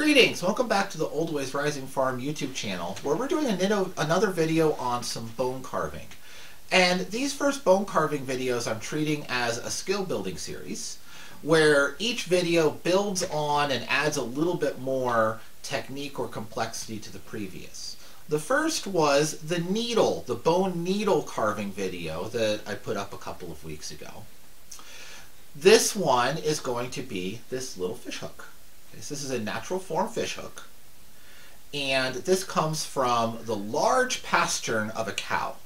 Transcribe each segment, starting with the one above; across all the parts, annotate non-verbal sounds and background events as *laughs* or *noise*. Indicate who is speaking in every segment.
Speaker 1: Greetings! Welcome back to the Old Ways Rising Farm YouTube channel where we're doing another video on some bone carving. And these first bone carving videos I'm treating as a skill building series where each video builds on and adds a little bit more technique or complexity to the previous. The first was the needle, the bone needle carving video that I put up a couple of weeks ago. This one is going to be this little fish hook. This is a natural form fish hook. And this comes from the large pastern of a cow,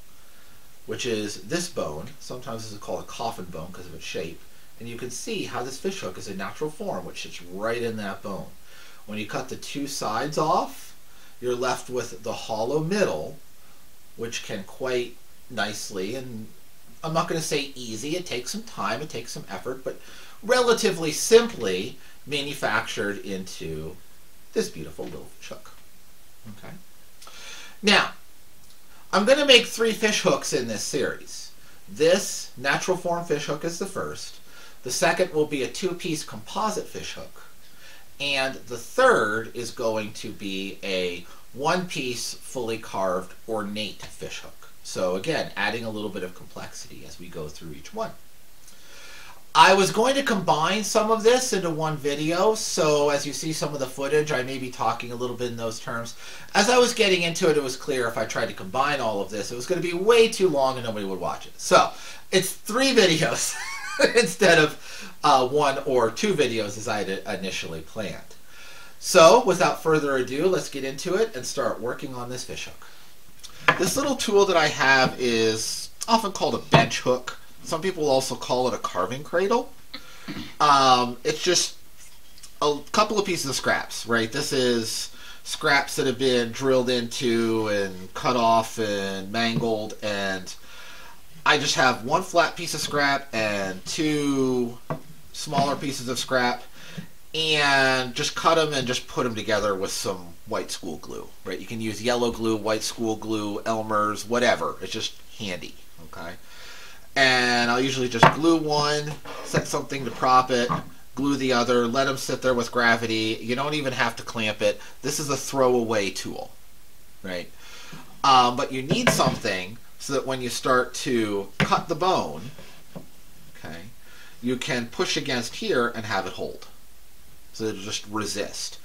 Speaker 1: which is this bone. Sometimes this is called a coffin bone because of its shape. And you can see how this fish hook is a natural form, which sits right in that bone. When you cut the two sides off, you're left with the hollow middle, which can quite nicely, and I'm not going to say easy, it takes some time, it takes some effort, but relatively simply, manufactured into this beautiful little hook. Okay. Now, I'm going to make three fish hooks in this series. This natural form fish hook is the first. The second will be a two-piece composite fish hook. And the third is going to be a one-piece fully carved ornate fish hook. So again, adding a little bit of complexity as we go through each one. I was going to combine some of this into one video, so as you see some of the footage, I may be talking a little bit in those terms. As I was getting into it, it was clear if I tried to combine all of this, it was going to be way too long and nobody would watch it. So, it's three *laughs* videos *laughs* instead of uh, one or two videos as I had initially planned. So, without further ado, let's get into it and start working on this fish hook. This little tool that I have is often called a bench hook. Some people also call it a carving cradle. Um, it's just a couple of pieces of scraps, right? This is scraps that have been drilled into and cut off and mangled and I just have one flat piece of scrap and two smaller pieces of scrap and just cut them and just put them together with some white school glue, right? You can use yellow glue, white school glue, Elmer's, whatever. It's just handy, okay? And I'll usually just glue one, set something to prop it, glue the other, let them sit there with gravity. You don't even have to clamp it. This is a throwaway tool, right? Um, but you need something so that when you start to cut the bone, okay, you can push against here and have it hold. So it'll just resist.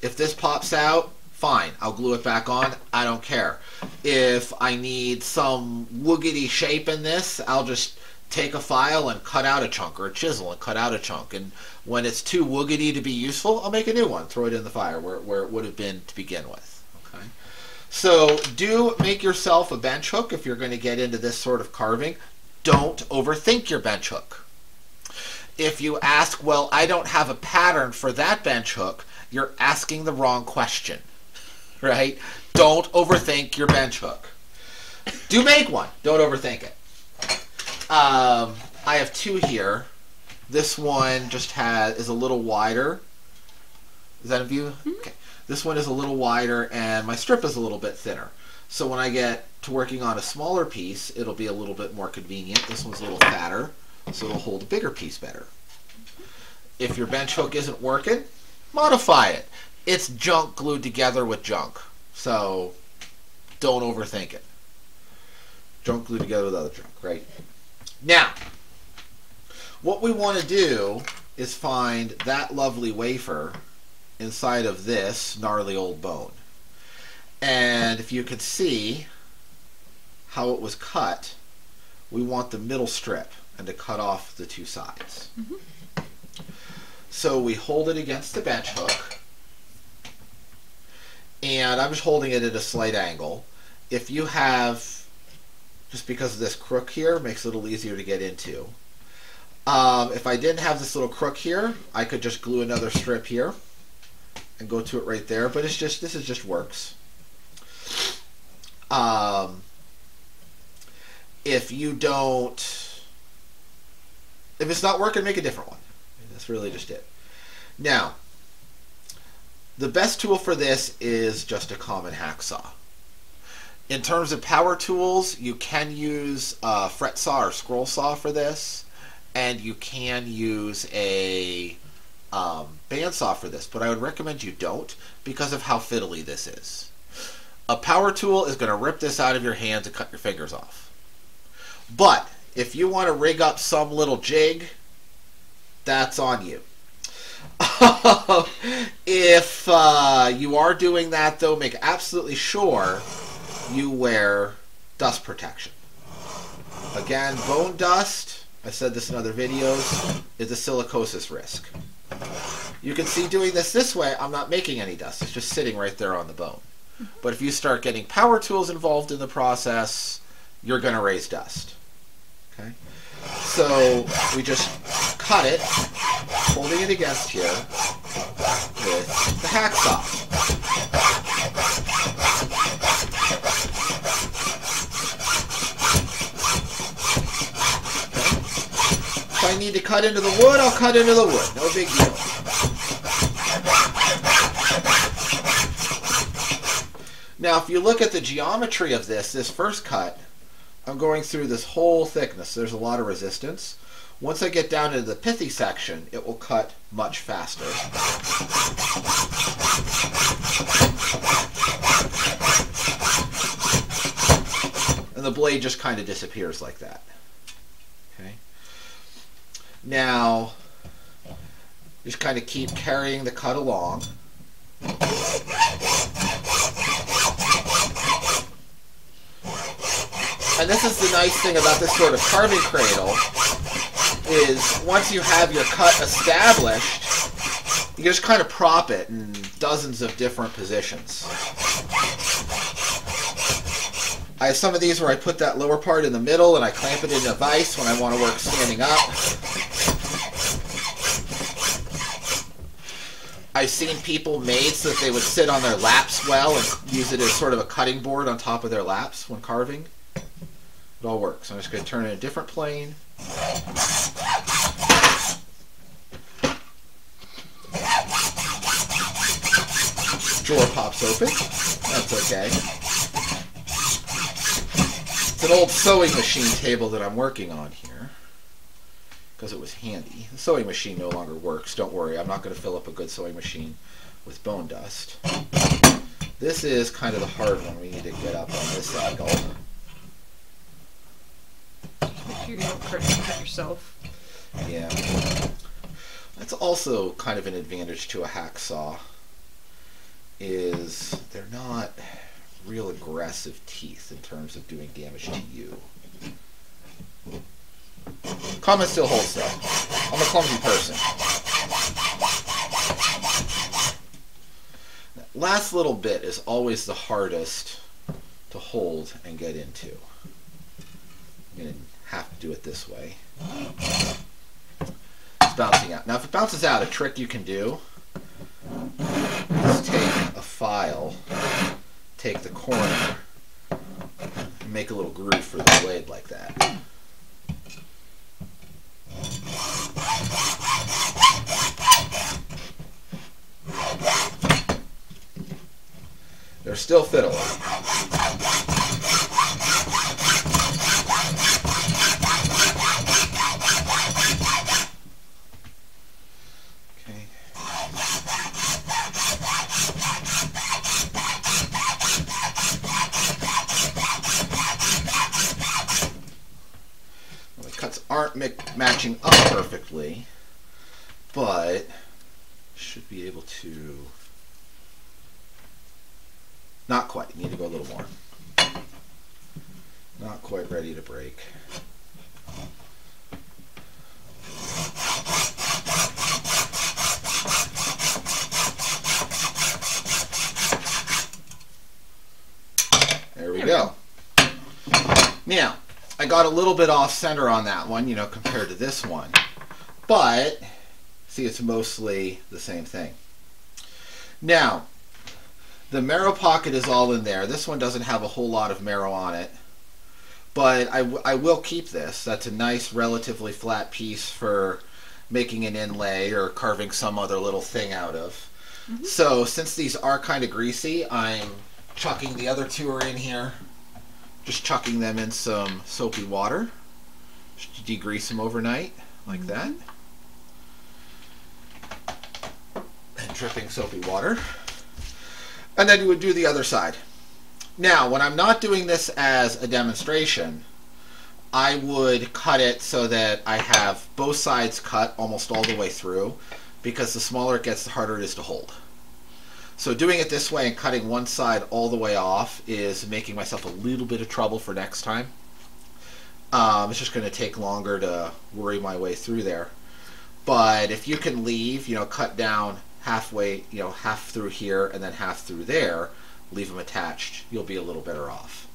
Speaker 1: If this pops out, fine. I'll glue it back on. I don't care. If I need some woogity shape in this, I'll just take a file and cut out a chunk or a chisel and cut out a chunk. And when it's too woogity to be useful, I'll make a new one, throw it in the fire where, where it would have been to begin with. Okay. So do make yourself a bench hook if you're going to get into this sort of carving. Don't overthink your bench hook. If you ask, well, I don't have a pattern for that bench hook, you're asking the wrong question right? Don't overthink your bench hook. Do make one. Don't overthink it. Um, I have two here. This one just has is a little wider. Is that a view? Mm-hmm. Okay. This one is a little wider, and my strip is a little bit thinner. So when I get to working on a smaller piece, it'll be a little bit more convenient. This one's a little fatter, so it'll hold a bigger piece better. If your bench hook isn't working, modify it it's junk glued together with junk. So don't overthink it. Junk glued together with other junk, right? Now, what we want to do is find that lovely wafer inside of this gnarly old bone. And if you could see how it was cut, we want the middle strip and to cut off the two sides. Mm -hmm. So we hold it against the bench hook and I'm just holding it at a slight angle. If you have, just because of this crook here, makes it a little easier to get into. Um, if I didn't have this little crook here, I could just glue another strip here and go to it right there. But it's just, this is just works. Um, if you don't, if it's not working, make a different one. That's really just it. Now, the best tool for this is just a common hacksaw. In terms of power tools, you can use a fret saw or scroll saw for this, and you can use a um, bandsaw for this, but I would recommend you don't because of how fiddly this is. A power tool is going to rip this out of your hands and cut your fingers off. But if you want to rig up some little jig, that's on you. *laughs* if uh, you are doing that, though, make absolutely sure you wear dust protection. Again, bone dust, I said this in other videos, is a silicosis risk. You can see doing this this way, I'm not making any dust. It's just sitting right there on the bone. But if you start getting power tools involved in the process, you're going to raise dust. Okay? So we just cut it, holding it against here with the hacksaw. If I need to cut into the wood, I'll cut into the wood. No big deal. Now, if you look at the geometry of this, this first cut, I'm going through this whole thickness. There's a lot of resistance. Once I get down to the pithy section, it will cut much faster. And the blade just kind of disappears like that. Okay. Now, just kind of keep carrying the cut along. And this is the nice thing about this sort of carving cradle, is once you have your cut established, you just kind of prop it in dozens of different positions. I have some of these where I put that lower part in the middle and I clamp it in a vise when I want to work standing up. I've seen people made so that they would sit on their laps well and use it as sort of a cutting board on top of their laps when carving. It all works. I'm just going to turn in a different plane. Drawer pops open. That's okay. It's an old sewing machine table that I'm working on here because it was handy. The sewing machine no longer works. Don't worry, I'm not going to fill up a good sewing machine with bone dust. This is kind of the hard one we need to get up on this angle.
Speaker 2: Make sure you don't cut yourself.
Speaker 1: Yeah. That's also kind of an advantage to a hacksaw is they're not real aggressive teeth in terms of doing damage to you. Comment still holds though. I'm a clumsy person. Last little bit is always the hardest to hold and get into. I'm going to have to do it this way. It's bouncing out. Now if it bounces out, a trick you can do is take a file, take the corner, and make a little groove for the blade like that. They're still fiddling. Okay. Well, the cuts aren't mi- matching up perfectly, but should be able to. Not quite. You need to go a little more. Not quite ready to break. There we
Speaker 2: There we
Speaker 1: go. Now, I got a little bit off center on that one, you know, compared to this one. But, see, it's mostly the same thing. Now, the marrow pocket is all in there. This one doesn't have a whole lot of marrow on it. But I, w- I will keep this. That's a nice, relatively flat piece for making an inlay or carving some other little thing out of. Mm-hmm. So, since these are kind of greasy, I'm chucking the other two are in here. Just chucking them in some soapy water. Degrease them overnight, like mm-hmm. that. And dripping soapy water. And then you would do the other side. Now, when I'm not doing this as a demonstration, I would cut it so that I have both sides cut almost all the way through because the smaller it gets, the harder it is to hold. So doing it this way and cutting one side all the way off is making myself a little bit of trouble for next time. Um, it's just going to take longer to worry my way through there. But if you can leave, you know, cut down halfway, you know, half through here and then half through there, leave them attached, you'll be a little better off.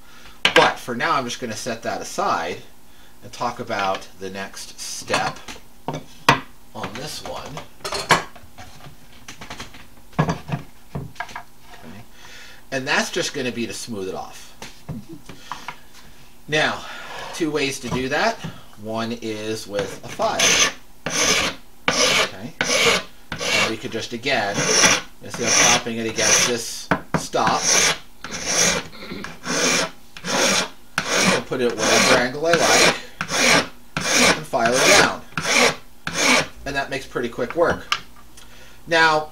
Speaker 1: But for now, I'm just going to set that aside and talk about the next step on this one. Okay. And that's just going to be to smooth it off. Now, two ways to do that. One is with a file. Okay. And we could just, again, you see I'm popping it against this stop. And put it whatever angle I like, and file it down. And that makes pretty quick work. Now,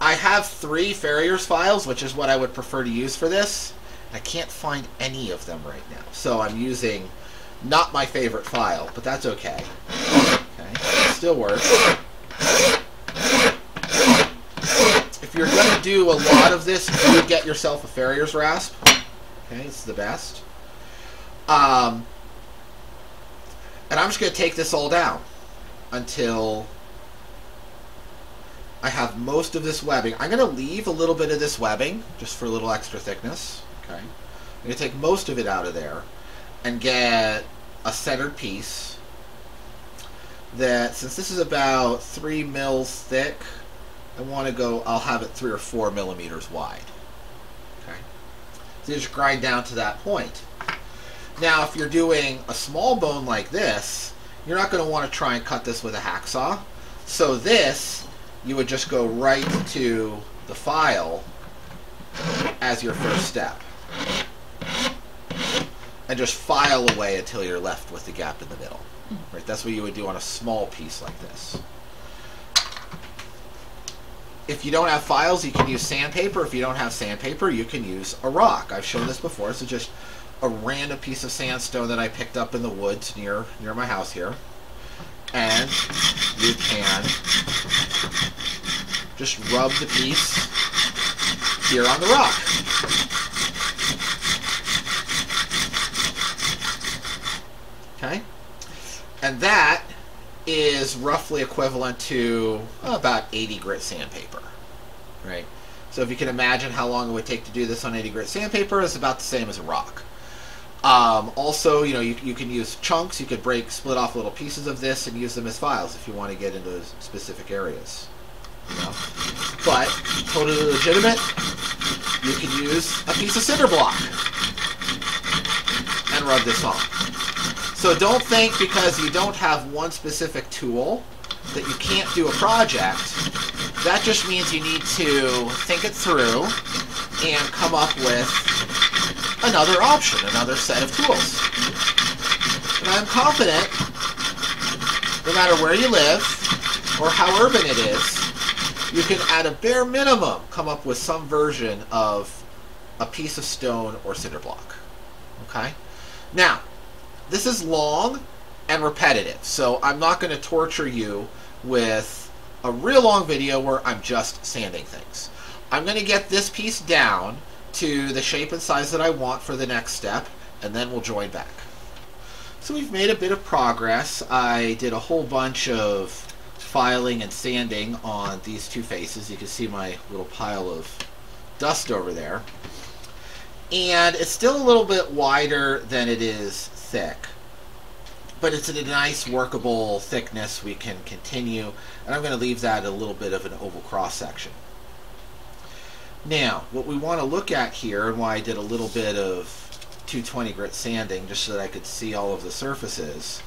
Speaker 1: I have three Farrier's files, which is what I would prefer to use for this. I can't find any of them right now. So I'm using not my favorite file, but that's okay. Okay, still works. If you're going to do a lot of this, you would get yourself a Farrier's rasp. Okay, it's the best. Um, and I'm just going to take this all down until I have most of this webbing. I'm going to leave a little bit of this webbing just for a little extra thickness. Okay, I'm going to take most of it out of there and get a centered piece that, since this is about three mils thick, I want to go, I'll have it three or four millimeters wide. Okay, so just grind down to that point. Now, if you're doing a small bone like this, you're not going to want to try and cut this with a hacksaw. So this, you would just go right to the file as your first step. And just file away until you're left with the gap in the middle. Hmm. Right, that's what you would do on a small piece like this. If you don't have files, you can use sandpaper. If you don't have sandpaper, you can use a rock. I've shown this before, so just a random piece of sandstone that I picked up in the woods near near my house here. And you can just rub the piece here on the rock. Okay? And that is roughly equivalent to about 80 grit sandpaper. Right? So if you can imagine how long it would take to do this on 80 grit sandpaper, it's about the same as a rock. Um, also, you know, you, you can use chunks. You could break, split off little pieces of this and use them as files if you want to get into specific areas. You know? But, totally legitimate, you can use a piece of cinder block and rub this on. So don't think because you don't have one specific tool that you can't do a project. That just means you need to think it through and come up with another option, another set of tools. And I'm confident, no matter where you live or how urban it is, you can at a bare minimum come up with some version of a piece of stone or cinder block. Okay? Now, this is long and repetitive, so I'm not going to torture you with a real long video where I'm just sanding things. I'm going to get this piece down to the shape and size that I want for the next step, and then we'll join back. So we've made a bit of progress. I did a whole bunch of filing and sanding on these two faces. You can see my little pile of dust over there. And it's still a little bit wider than it is thick. But it's a nice workable thickness. We can continue. And I'm going to leave that a little bit of an oval cross section. Now, what we want to look at here, and why I did a little bit of 220 grit sanding, just so that I could see all of the surfaces,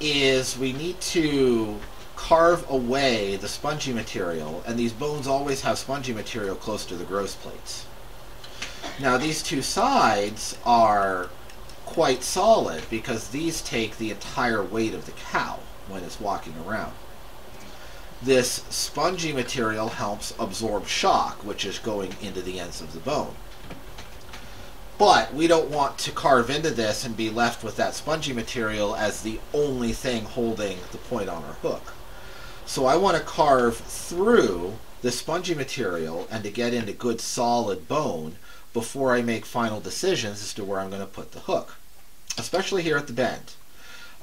Speaker 1: is we need to carve away the spongy material, and these bones always have spongy material close to the growth plates. Now these two sides are quite solid because these take the entire weight of the cow when it's walking around. this spongy material helps absorb shock, which is going into the ends of the bone. But we don't want to carve into this and be left with that spongy material as the only thing holding the point on our hook. So I want to carve through the spongy material and to get into good solid bone before I make final decisions as to where I'm going to put the hook, especially here at the bend.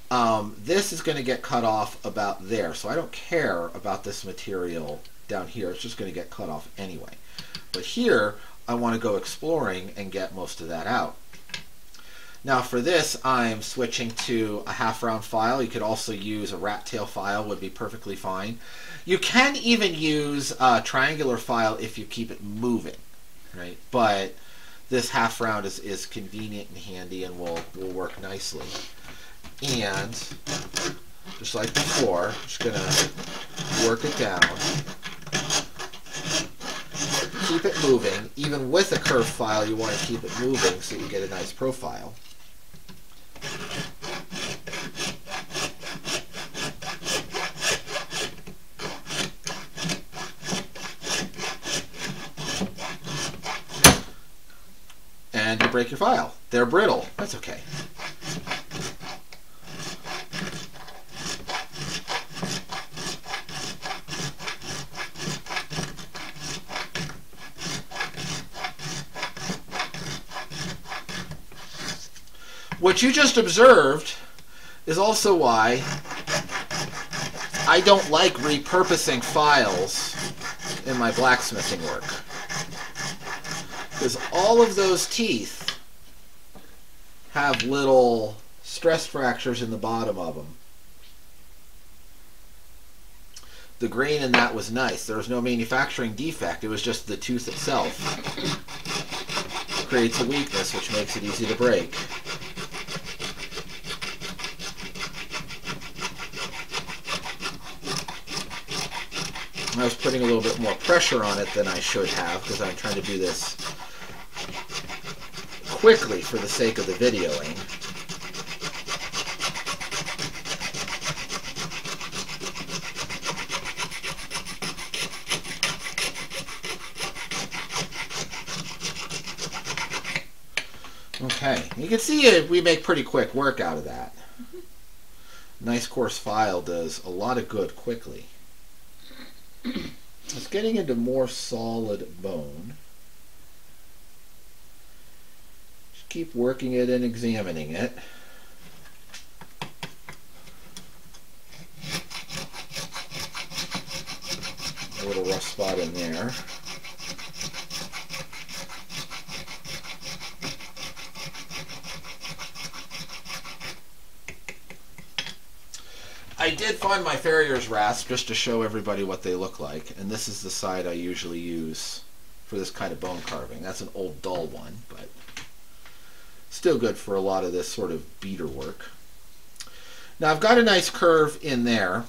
Speaker 1: Um, this is going to get cut off about there, so I don't care about this material down here. It's just going to get cut off anyway. But here, I want to go exploring and get most of that out. Now for this, I'm switching to a half round file. You could also use a rat tail file, would be perfectly fine. You can even use a triangular file if you keep it moving, right? But this half round is, is convenient and handy and will, will work nicely. And just like before, just gonna work it down. Keep it moving. Even with a curve file, you want to keep it moving so you get a nice profile. And you break your file. They're brittle. That's okay. What you just observed is also why I don't like repurposing files in my blacksmithing work. Because all of those teeth have little stress fractures in the bottom of them. The grain in that was nice. There was no manufacturing defect. It was just the tooth itself creates a weakness, which makes it easy to break. I was putting a little bit more pressure on it than I should have because I'm trying to do this quickly for the sake of the videoing. Okay, you can see we make pretty quick work out of that. Nice coarse file does a lot of good quickly. It's getting into more solid bone. Just keep working it and examining it. A little rough spot in there. I did find my farrier's rasp just to show everybody what they look like, and this is the side I usually use for this kind of bone carving. That's an old dull one, but still good for a lot of this sort of beater work. Now I've got a nice curve in there.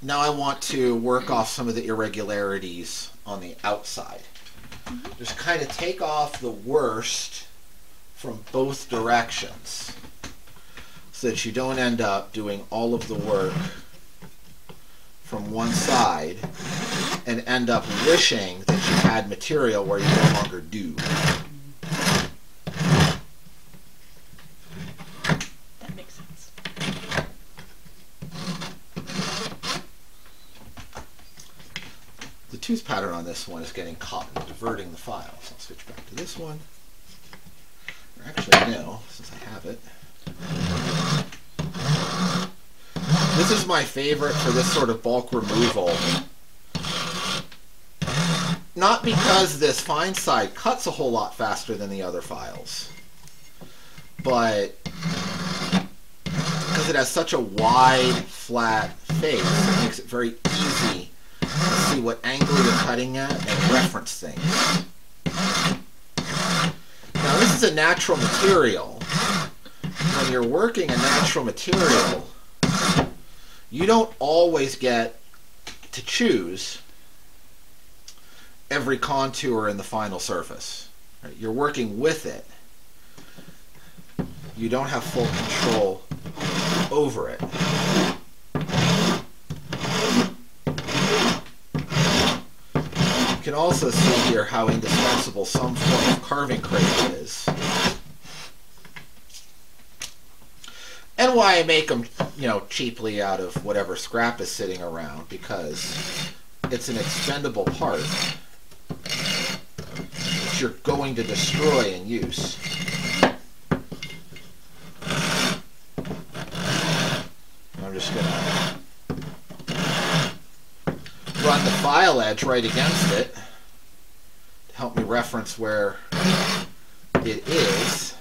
Speaker 1: Now I want to work off some of the irregularities on the outside. Mm-hmm. Just kind of take off the worst from both directions so that you don't end up doing all of the work from one side and end up wishing that you had material where you no longer do. The pattern on this one is getting caught in diverting the file. So I'll switch back to this one. Or actually, no, since I have it. This is my favorite for this sort of bulk removal. Not because this fine side cuts a whole lot faster than the other files, but because it has such a wide, flat face, it makes it very easy what angle you're cutting at and reference things. Now this is a natural material. When you're working a natural material, you don't always get to choose every contour in the final surface. You're working with it. You don't have full control over it. Can also see here how indispensable some form of carving cradle is. And why I make them, you know, cheaply out of whatever scrap is sitting around, because it's an expendable part that you're going to destroy in use. I'm just going to run the file edge right against it to help me reference where it is.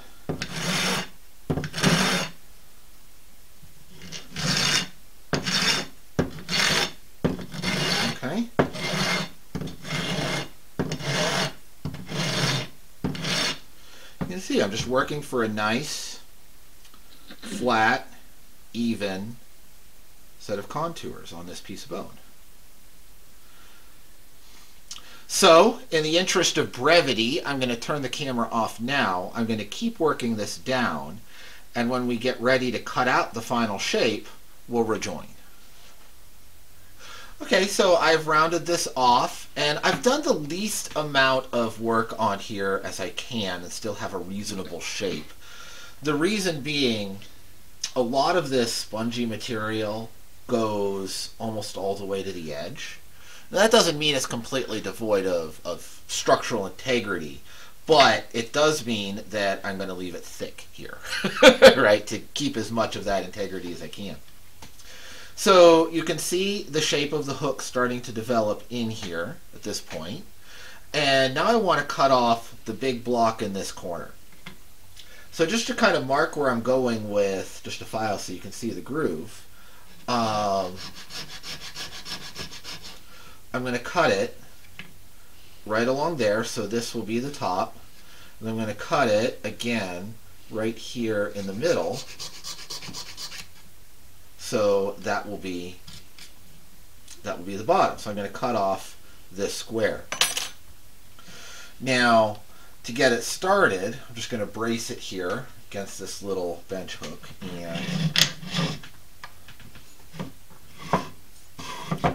Speaker 1: Okay. You can see I'm just working for a nice, flat, even set of contours on this piece of bone. So, in the interest of brevity, I'm going to turn the camera off now. I'm going to keep working this down, and when we get ready to cut out the final shape, we'll rejoin. Okay, so I've rounded this off, and I've done the least amount of work on here as I can and still have a reasonable shape. The reason being, a lot of this spongy material goes almost all the way to the edge. Now, that doesn't mean it's completely devoid of, of structural integrity, but it does mean that I'm going to leave it thick here, *laughs* right, to keep as much of that integrity as I can. So you can see the shape of the hook starting to develop in here at this point. And now I want to cut off the big block in this corner. So just to kind of mark where I'm going with just a file so you can see the groove, um, I'm going to cut it right along there. So this will be the top. And I'm going to cut it again right here in the middle. So that will be that will be the bottom. So I'm going to cut off this square. Now, to get it started, I'm just going to brace it here against this little bench hook and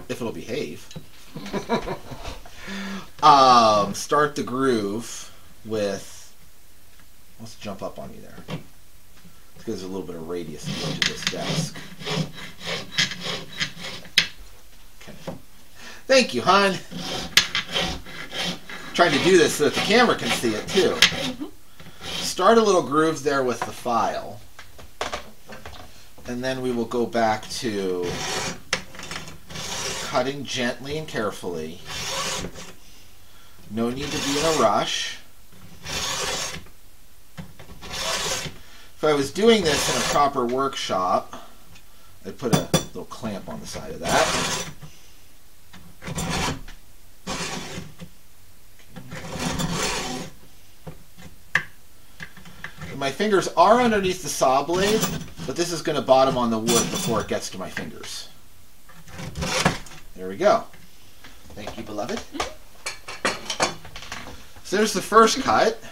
Speaker 1: if it'll behave. *laughs* um, start the groove with let's jump up on you there gives a little bit of radius to this desk. Okay. Thank you, hon. trying to do this so that the camera can see it too. Start a little groove there with the file. And then we will go back to cutting gently and carefully. No need to be in a rush. If I was doing this in a proper workshop, I'd put a little clamp on the side of that. My fingers are underneath the saw blade, but this is going to bottom on the wood before it gets to my fingers. There we go. Thank you, beloved. So there's the first cut.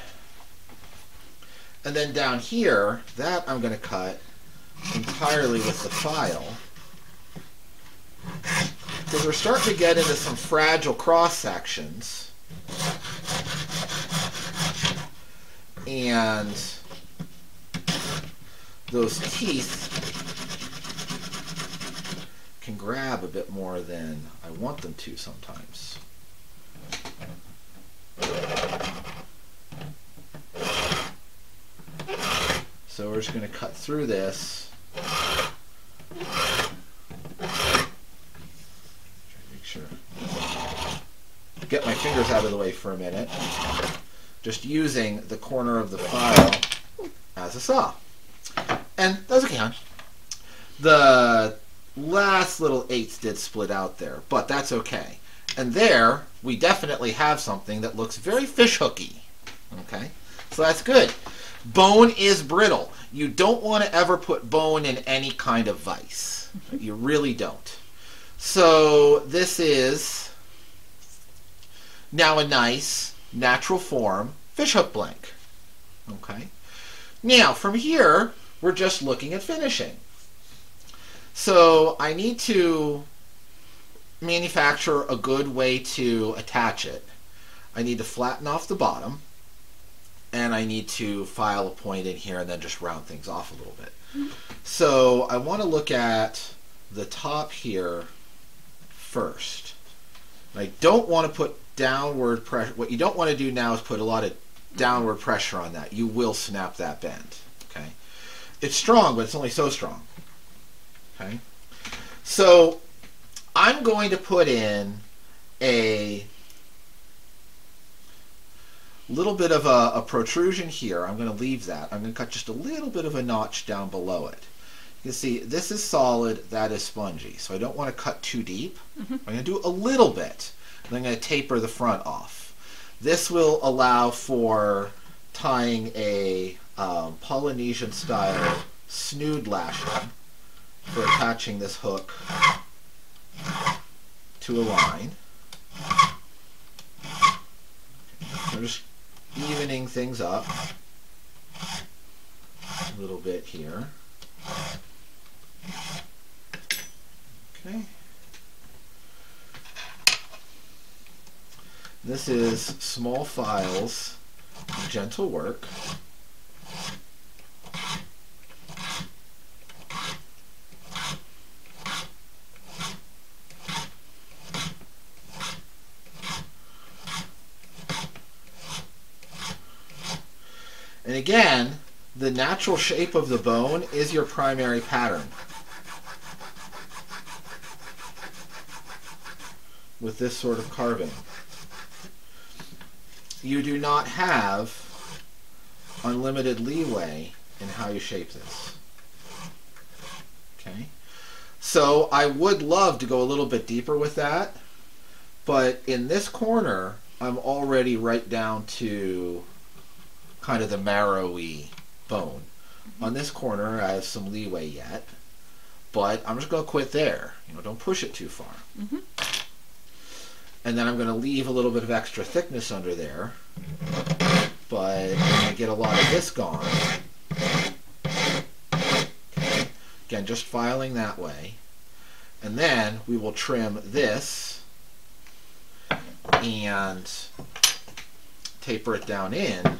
Speaker 1: And then down here, that I'm going to cut entirely with the file. Because we're starting to get into some fragile cross sections. And those teeth grab a bit more than I want them to sometimes. So we're just going to cut through this. Make sure. Get my fingers out of the way for a minute. Just using the corner of the file as a saw. And that's okay, hon. The last little eighths did split out there, but that's okay. And there, we definitely have something that looks very fishhooky. Okay? So that's good. Bone is brittle. You don't want to ever put bone in any kind of vise. *laughs* You really don't. So this is now a nice natural form fishhook blank. Okay. Now from here we're just looking at finishing. So I need to manufacture a good way to attach it, I need to flatten off the bottom and I need to file a point in here and then just round things off a little bit. So I want to look at the top here first. I don't want to put downward pressure. What you don't want to do now is put a lot of downward pressure on that. You will snap that bend. Okay, It's strong, but it's only so strong. Okay, So I'm going to put in a little bit of a, a, protrusion here. I'm going to leave that. I'm going to cut just a little bit of a notch down below it. You can see this is solid, that is spongy. So I don't want to cut too deep. Mm -hmm. I'm going to do a little bit. And I'm going to taper the front off. This will allow for tying a um, Polynesian style snood lashing for attaching this hook to a line. I'm just evening things up a little bit here. Okay. This is small files, gentle work. And again, the natural shape of the bone is your primary pattern. With this sort of carving. You do not have unlimited leeway in how you shape this. Okay? So I would love to go a little bit deeper with that, but in this corner, I'm already right down to kind of the marrowy bone. Mm-hmm. On this corner, I have some leeway yet, but I'm just going to quit there. You know, don't push it too far. Mm-hmm. And then I'm going to leave a little bit of extra thickness under there, but to get a lot of this gone. Okay. Again, just filing that way. And then we will trim this and taper it down in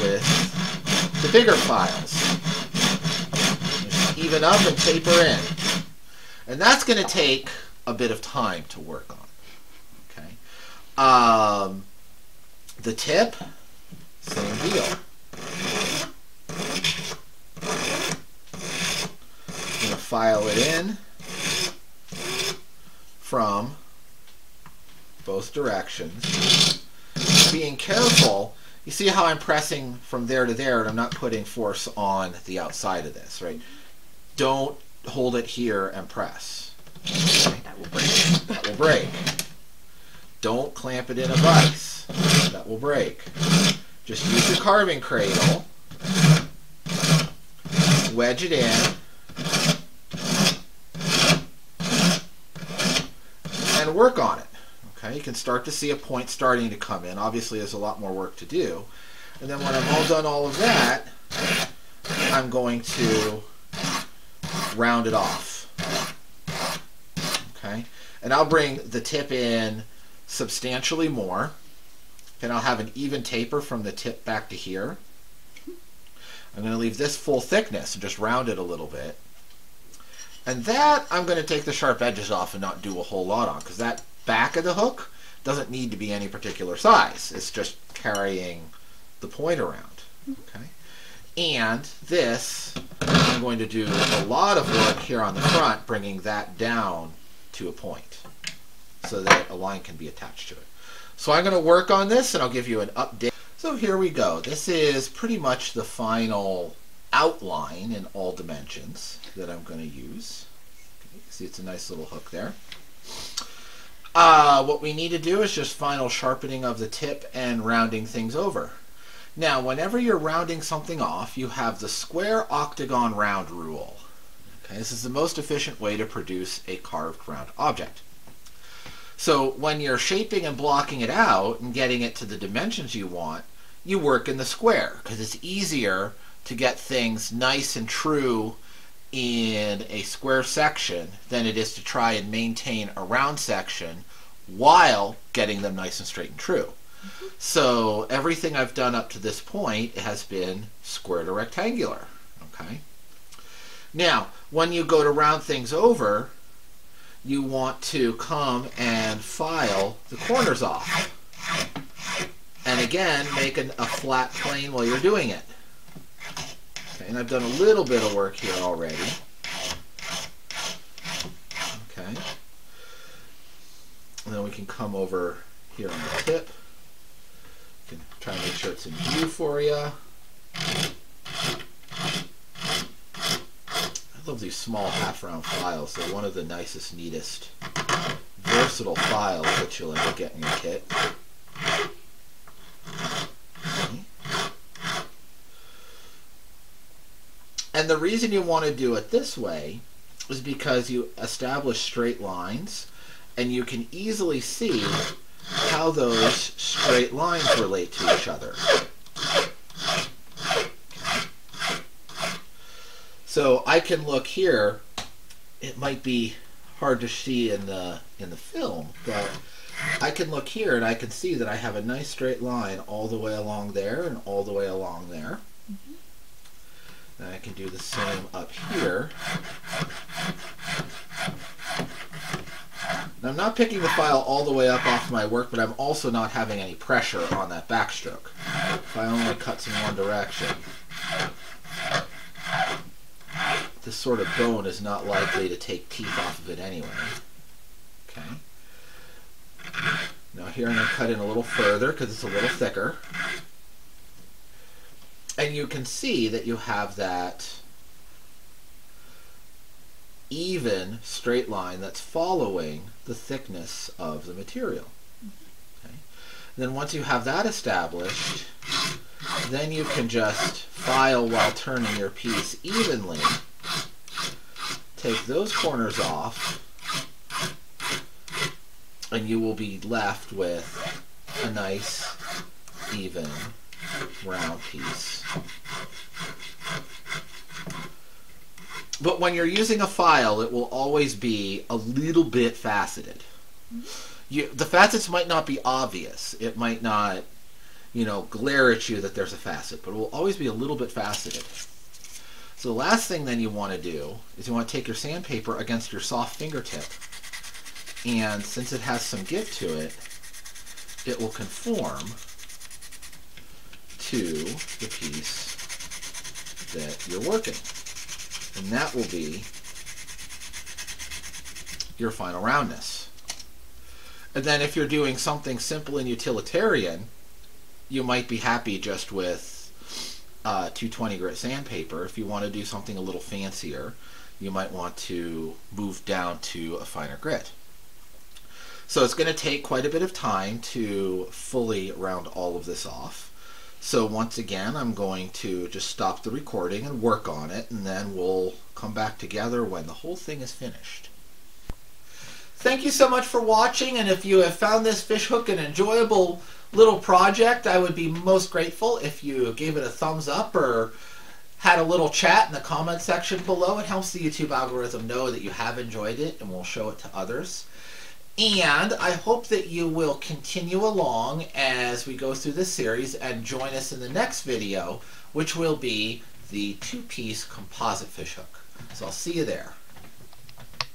Speaker 1: with the bigger files. Even up and taper in. And that's going to take a bit of time to work on. Okay. Um, the tip, same deal. I'm going to file it in from both directions. Being careful you see how I'm pressing from there to there and I'm not putting force on the outside of this, right? Don't hold it here and press.
Speaker 2: That will break.
Speaker 1: That will break. Don't clamp it in a vise. That will break. Just use your carving cradle. Wedge it in. And work on it. Okay, you can start to see a point starting to come in. Obviously, there's a lot more work to do. And then when I'm all done all of that, I'm going to round it off. Okay, and I'll bring the tip in substantially more. And I'll have an even taper from the tip back to here. I'm going to leave this full thickness and just round it a little bit. And that I'm going to take the sharp edges off and not do a whole lot on because that back of the hook doesn't need to be any particular size. It's just carrying the point around. Okay. And this, I'm going to do a lot of work here on the front, bringing that down to a point so that a line can be attached to it. So I'm going to work on this and I'll give you an update. So here we go. This is pretty much the final outline in all dimensions that I'm going to use. Okay, see it's a nice little hook there. Uh, what we need to do is just final sharpening of the tip and rounding things over. Now, whenever you're rounding something off, you have the square octagon round rule. Okay, this is the most efficient way to produce a carved round object. So when you're shaping and blocking it out and getting it to the dimensions you want, you work in the square because it's easier to get things nice and true in a square section than it is to try and maintain a round section while getting them nice and straight and true. Mm-hmm. So everything I've done up to this point has been square to rectangular. Okay. Now, when you go to round things over, you want to come and file the corners off. And again, make an, a flat plane while you're doing it. And I've done a little bit of work here already. Okay. And then we can come over here on the tip. You can try and make sure it's in view for you. I love these small half round files. They're one of the nicest, neatest, versatile files that you'll ever get in your kit. And the reason you want to do it this way is because you establish straight lines and you can easily see how those straight lines relate to each other. So I can look here. It might be hard to see in the in the film, but I can look here and I can see that I have a nice straight line all the way along there and all the way along there. Mm-hmm. I can do the same up here. I'm not picking the file all the way up off my work, but I'm also not having any pressure on that backstroke. If I only cuts in one direction, this sort of bone is not likely to take teeth off of it anyway. Okay. Now here I'm going to cut in a little further because it's a little thicker. And you can see that you have that even straight line that's following the thickness of the material. Okay. Then once you have that established, then you can just file while turning your piece evenly. Take those corners off, and you will be left with a nice, even, round piece. But when you're using a file, it will always be a little bit faceted. You, the facets might not be obvious. It might not, you know, glare at you that there's a facet, but it will always be a little bit faceted. So the last thing then you want to do is you want to take your sandpaper against your soft fingertip, and since it has some give to it, it will conform to the piece that you're working. And that will be your final roundness. And then if you're doing something simple and utilitarian, you might be happy just with uh, 220 grit sandpaper. If you want to do something a little fancier, you might want to move down to a finer grit. So it's going to take quite a bit of time to fully round all of this off. So once again, I'm going to just stop the recording and work on it, and then we'll come back together when the whole thing is finished. Thank you so much for watching, and if you have found this fishhook an enjoyable little project, I would be most grateful if you gave it a thumbs up or had a little chat in the comment section below. It helps the YouTube algorithm know that you have enjoyed it and will show it to others. And I hope that you will continue along as we go through this series and join us in the next video, which will be the two-piece composite fishhook. So I'll see you there.